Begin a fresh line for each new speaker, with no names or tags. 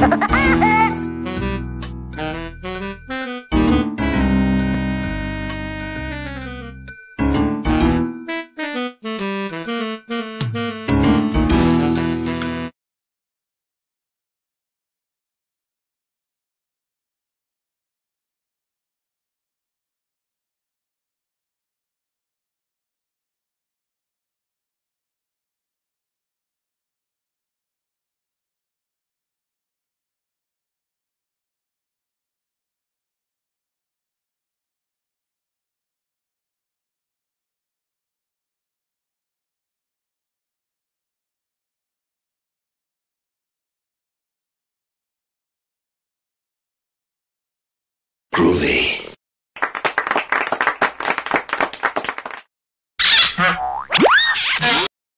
Ha ha ha!
Groovy.